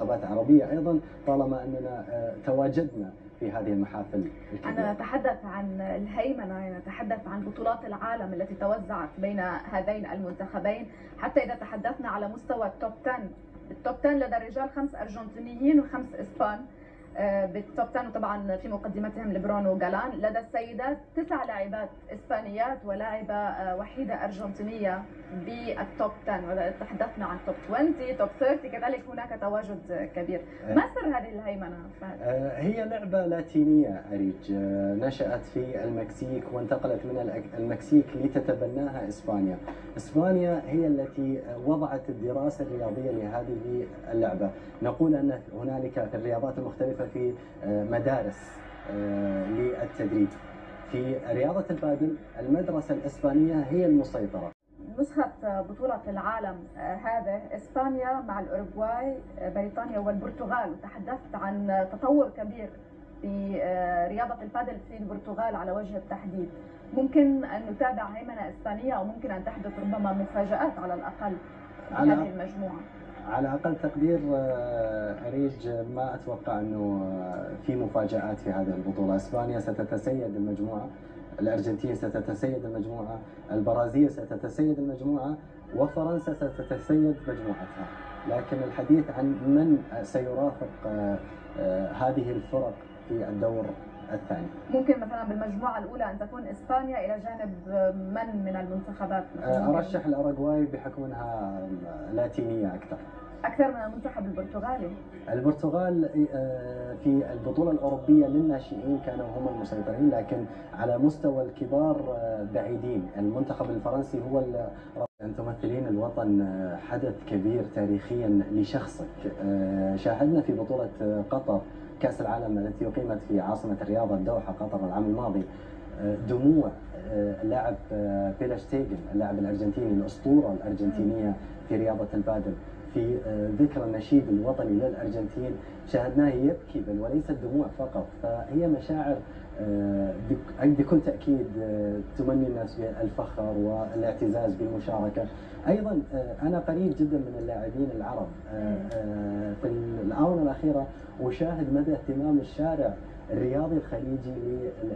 منتخبات عربية أيضا طالما أننا آه، تواجدنا في هذه المحافل. أنا نتحدث عن الهيمنة نتحدث عن بطولات العالم التي توزعت بين هذين المنتخبين حتى إذا تحدثنا على مستوى ال top 10 ال top 10 لدى الرجال خمس أرجنتينيين وخمس إسبان بال top 10 وطبعا في مقدمتهم لبرون وجالان لدى السيدات تسع لاعبات إسبانيات ولاعبة آه، وحيدة أرجنتينية بال top 10 وإذا تحدثنا عن top 20 top 30 كذلك هناك تواجد كبير. ما سر هذه الهيمنة فهد؟ آه، هي لعبة لاتينية أريج. آه، نشأت في المكسيك وانتقلت من المكسيك لتتبناها إسبانيا. إسبانيا هي التي وضعت الدراسة الرياضية لهذه اللعبة. نقول أن هنالك في الرياضات المختلفة في آه، مدارس آه، للتدريب. في رياضة البادل المدرسة الإسبانية هي المسيطرة. نسخة بطولة العالم آه، هذا إسبانيا مع الأوروغواي بريطانيا والبرتغال. وتحدثت عن تطور كبير في رياضة البادل في البرتغال على وجه التحديد. ممكن أن نتابع هيمنة إسبانية أو ممكن أن تحدث ربما مفاجآت على الأقل في هذه المجموعة. على أقل تقدير آه، أريج ما أتوقع إنه آه، في مفاجآت في هذه البطولة، إسبانيا ستتسيد المجموعة، الأرجنتين ستتسيد المجموعة، البرازيل ستتسيد المجموعة، وفرنسا ستتسيد مجموعتها، لكن الحديث عن من سيرافق آه، هذه الفرق في الدور الثاني. ممكن مثلا بالمجموعة الأولى أن تكون إسبانيا إلى جانب آه، من من المنتخبات؟ آه، أرشح الاراغواي بحكم أنها لاتينية أكثر. أكثر من المنتخب البرتغالي؟ البرتغال آه، في البطولة الأوروبية للناشئين كانوا هم المسيطرين لكن على مستوى الكبار بعيدين. المنتخب الفرنسي هو أن تمثلين الوطن حدث كبير تاريخيا لشخصك. شاهدنا في بطولة قطر كأس العالم التي أقيمت في عاصمة الرياضة الدوحة قطر العام الماضي آه، دموع آه، اللاعب آه، بيلا شتيجن اللاعب الأرجنتيني الأسطورة الأرجنتينية في رياضة البادل. في ذكرى النشيد الوطني للأرجنتين شاهدناه يبكي بل وليس الدموع فقط فهي مشاعر بك- بكل تأكيد تمني الناس بالفخر والاعتزاز بالمشاركة. أيضا أنا قريب جدا من اللاعبين العرب في الأخيرة أشاهد مدى اهتمام الشارع الرياضي الخليجي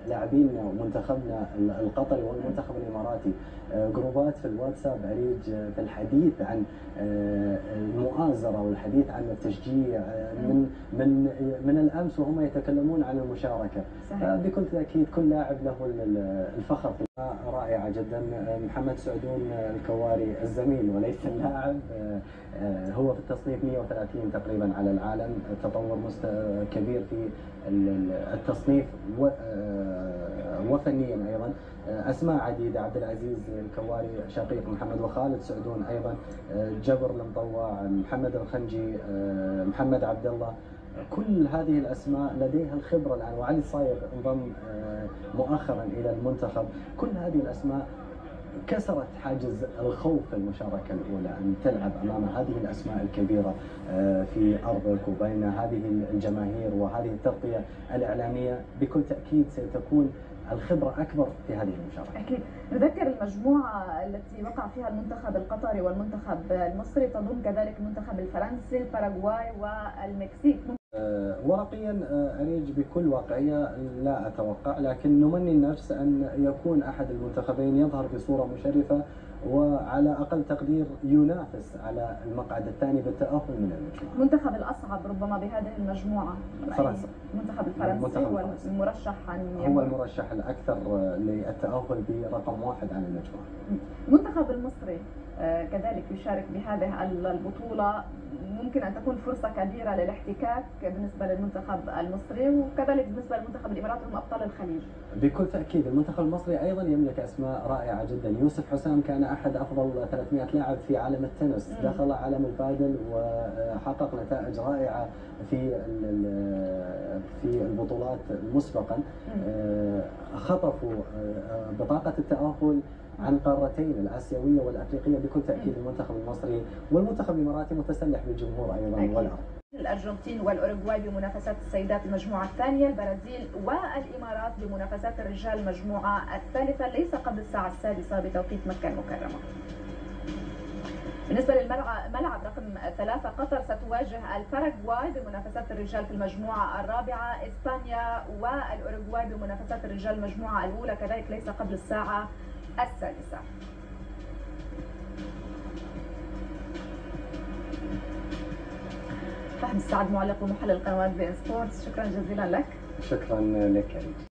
للاعبينا ومنتخبنا القطري والمنتخب الاماراتي. آه، جروبات في الواتساب اريج آه، في الحديث عن آه، المؤازرة والحديث عن التشجيع آه، من من من الأمس وهم يتكلمون عن المشاركة. صحيح. بكل تأكيد كل لاعب له ال- الفخر في رائعة جدا. محمد سعدون الكواري الزميل وليس اللاعب. هو في التصنيف 130 تقريبا على العالم. تطور مست- كبير في التصنيف آه، وفنيا أيضا. آه، أسماء عديدة عبد العزيز الكواري شقيق محمد وخالد سعدون أيضا. آه، جبر المطوع محمد الخنجي محمد عبد الله. كل هذه الأسماء لديها الخبرة الآن وعلي صايغ انضم مؤخرا إلى المنتخب. كل هذه الأسماء كسرت حاجز الخوف في المشاركة الأولى أن تلعب أمام هذه الأسماء الكبيرة آه، في ارضك وبين هذه الجماهير وهذه التغطية الإعلامية. بكل تأكيد ستكون الخبرة أكبر في هذه المشاركة. أكيد. نذكر المجموعة التي وقع فيها المنتخب القطري والمنتخب المصري تضم كذلك المنتخب الفرنسي الباراغواي والمكسيك. ورقيا آه، اريج بكل واقعية لا أتوقع لكن نمني النفس أن يكون أحد المنتخبين يظهر بصورة مشرفة وعلى أقل تقدير ينافس على المقعد الثاني بالتأهل من المجموعه. المنتخب الأصعب ربما بهذه المجموعة فرنسا. المنتخب الفرنسي المنتخب هو. المرشح أن هو يمر. المرشح الأكثر للتأهل برقم واحد عن المجموعة. المنتخب المصري آه، كذلك يشارك بهذه البطولة ممكن أن تكون فرصة كبيرة للاحتكاك بالنسبة للمنتخب المصري وكذلك بالنسبة للمنتخب الإماراتي هم أبطال الخليج بكل تأكيد المنتخب المصري أيضا يملك أسماء رائعة جدا، يوسف حسام كان أحد أفضل 300 لاعب في عالم التنس،. دخل عالم البادل وحقق نتائج رائعة في في البطولات مسبقا، آه، خطفوا آه، بطاقة التأهل عن قارتين الآسيوية والأفريقية بكل تأكيد المنتخب المصري والمنتخب الإماراتي متسلح بالجمهور أيضا. والأرض. الأرجنتين والأوروغواي بمنافسات السيدات المجموعة الثانية البرازيل والإمارات بمنافسات الرجال المجموعة الثالثة. ليس قبل الساعة السادسة بتوقيت مكة المكرمة. بالنسبة للملعب ملعب رقم ثلاثة قطر ستواجه الباراغواي بمنافسات الرجال في المجموعة الرابعة إسبانيا والأوروغواي بمنافسات الرجال المجموعة الأولى. كذلك ليس قبل الساعة السادسة. فهد السعد معلق ومحلل قنوات بي ان سبورتس. شكرا جزيلا لك. شكرا لك